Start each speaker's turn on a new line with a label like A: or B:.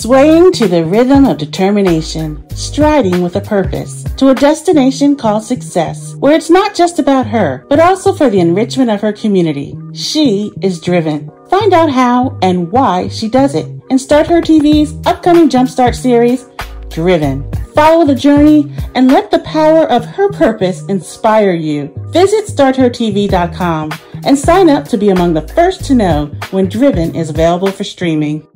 A: Swaying to the rhythm of determination, striding with a purpose to a destination called success, where it's not just about her, but also for the enrichment of her community. She is driven. Find out how and why she does it and StartHER TV's upcoming Jumpstart series, Driven. Follow the journey and let the power of her purpose inspire you. Visit starthertv.com and sign up to be among the first to know when Driven is available for streaming.